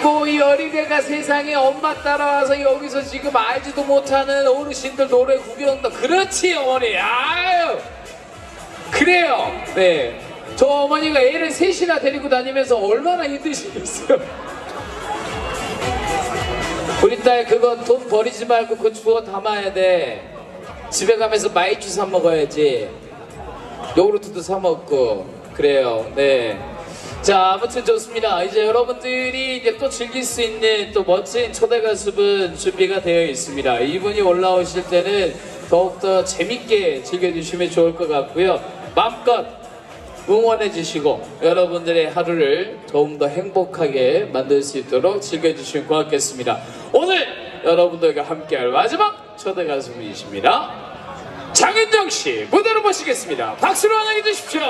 아이고 이 어린애가 세상에 엄마 따라와서 여기서 지금 알지도 못하는 어르신들 노래 구경도 그렇지 어머니. 아유. 그래요. 네 저 어머니가 애를 셋이나 데리고 다니면서 얼마나 힘드시겠어요. 우리 딸 그거 돈 버리지 말고 그거 주워 담아야 돼. 집에 가면서 마이쮸 사 먹어야지. 요구르트도 사 먹고. 그래요. 네 자 아무튼 좋습니다. 이제 여러분들이 이제 또 즐길 수 있는 또 멋진 초대 가수분 준비가 되어 있습니다. 이분이 올라오실 때는 더욱더 재밌게 즐겨주시면 좋을 것 같고요. 마음껏 응원해 주시고 여러분들의 하루를 조금 더 행복하게 만들 수 있도록 즐겨주시면 고맙겠습니다. 오늘 여러분들과 함께할 마지막 초대 가수분이십니다. 장윤정 씨 무대로 모시겠습니다. 박수로 환영해 주십시오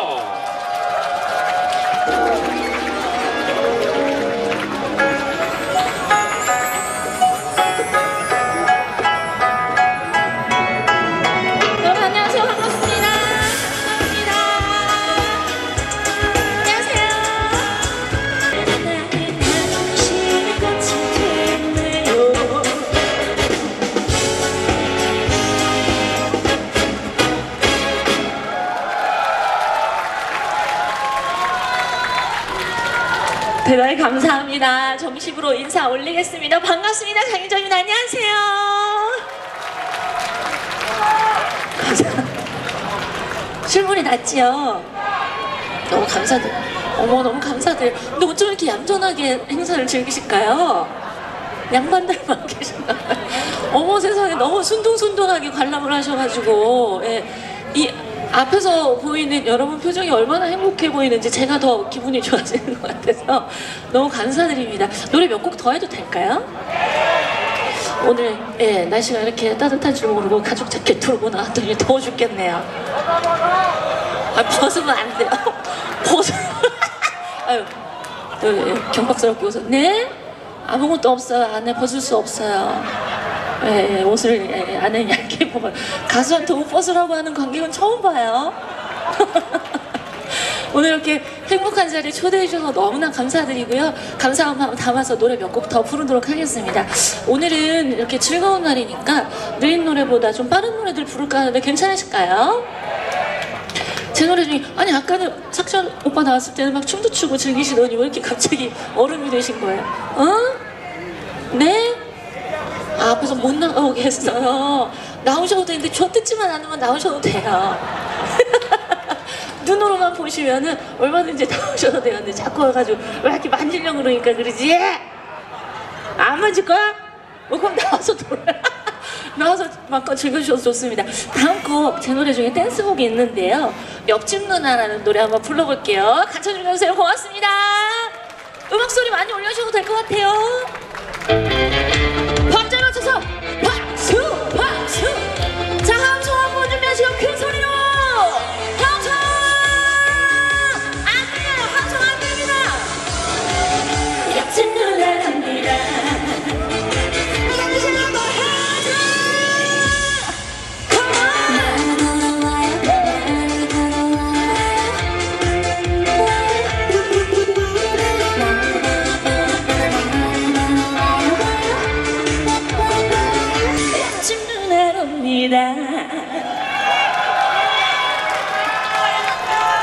대단히 감사합니다. 정식으로 인사 올리겠습니다. 반갑습니다. 장윤정입니다. 안녕하세요. 실물이 낫지요? 너무 감사드려. 어머, 너무 감사드려. 근데 어쩜 이렇게 얌전하게 행사를 즐기실까요? 양반들만 계신가 봐요. 어머 세상에 너무 순둥순둥하게 관람을 하셔가지고, 예. 이 앞에서 보이는 여러분 표정이 얼마나 행복해 보이는지 제가 더 기분이 좋아지는 것 같아서 너무 감사드립니다. 노래 몇 곡 더 해도 될까요? 오늘 예, 날씨가 이렇게 따뜻한 줄 모르고 가죽 자켓 들고 나왔더니 더워 죽겠네요. 아, 벗으면 안 돼요. 벗으 아유, 또, 예, 경박스럽게 웃어. 네? 아무것도 없어요. 안에 벗을 수 없어요. 예, 예, 옷을 예, 안에 얇게 입어봐요. 가수한테 옷 벗으라고 하는 관객은 처음 봐요. 오늘 이렇게 행복한 자리에 초대해 주셔서 너무나 감사드리고요. 감사한 마음 담아서 노래 몇 곡 더 부르도록 하겠습니다. 오늘은 이렇게 즐거운 날이니까 느린 노래보다 좀 빠른 노래들 부를까 하는데 괜찮으실까요? 제 노래 중에 아니 아까는 삭션 오빠 나왔을 때는 막 춤도 추고 즐기시더니 왜 이렇게 갑자기 얼음이 되신 거예요? 어? 네? 아, 앞에서 못 나가오게 했어요. 나오셔도 되는데 저 뜯지만 않으면 나오셔도 돼요. 눈으로만 보시면은 얼마든지 나오셔도 되는데 자꾸 와가지고 왜 이렇게 만지려고 그러니까 그러지? 안 만질 거야? 뭐 그럼 나와서 돌아. 나와서 마음껏 즐겨주셔서 좋습니다. 다음 곡 제 노래 중에 댄스곡이 있는데요. 옆집 누나라는 노래 한번 불러볼게요. 같이 즐겨주세요. 고맙습니다. 음악 소리 많이 올려주셔도 될 것 같아요.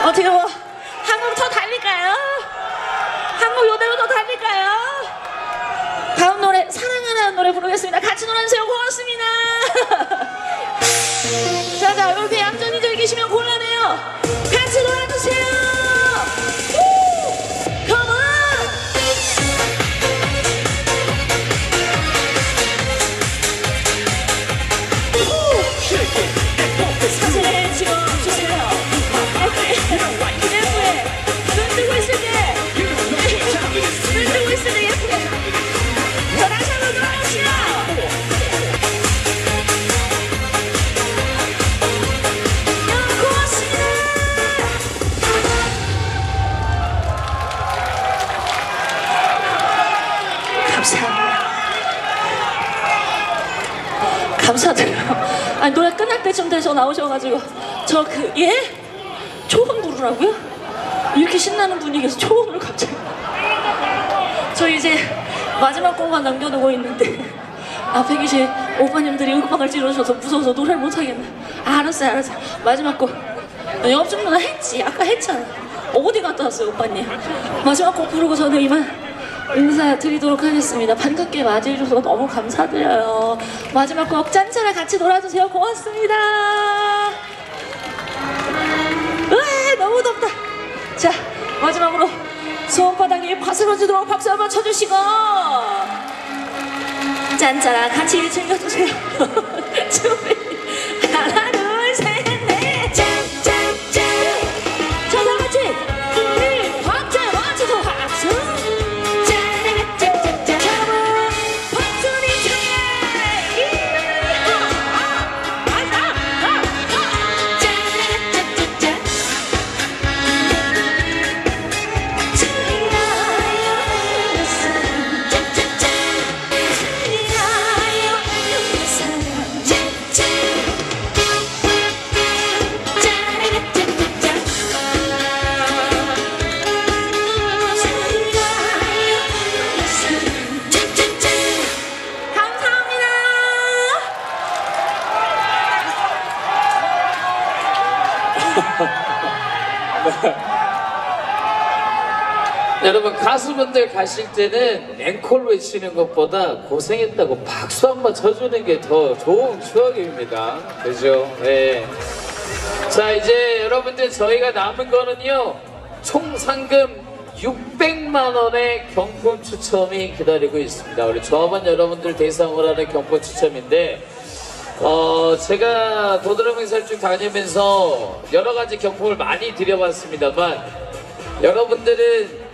어떻게 뭐한곡더 달릴까요? 한곡 요대로 더 달릴까요? 다음 노래 사랑하는 노래 부르겠습니다. 같이 놀아주세요. 고맙습니다. 감사합니다. 감사드려요. 아니 노래 끝날 때쯤 돼서 나오셔가지고 저 그 예? 초음 부르라고요? 이렇게 신나는 분위기에서 초음을 갑자기 저 이제 마지막 곡만 남겨두고 있는데 앞에 계신 오빠님들이 음악을 찌르셔서 무서워서 노래를 못하겠네 아, 알았어요 알았어요 마지막 곡 영업 좀 누나 했지 아까 했잖아 어디 갔다 왔어요 오빠님 마지막 곡 부르고 저는 이만 인사드리도록 하겠습니다. 반갑게 맞이해주셔서 너무 감사드려요. 마지막 곡 짠짜라 같이 놀아주세요. 고맙습니다. 으아 너무 덥다. 자 마지막으로 손바닥이 바스러지도록 박수 한번 쳐주시고. 짠짜라 같이 즐겨주세요 여러분 가수분들 가실 때는 앵콜 외치는 것보다 고생했다고 박수 한 번 쳐주는 게 더 좋은 추억입니다. 그죠? 네. 자 이제 여러분들 저희가 남은 거는요 총 상금 600만 원의 경품 추첨이 기다리고 있습니다. 우리 조합원 여러분들 대상으로 하는 경품 추첨인데 어, 제가 행사를 쭉 다니면서 여러 가지 경품을 많이 드려봤습니다만 여러분들은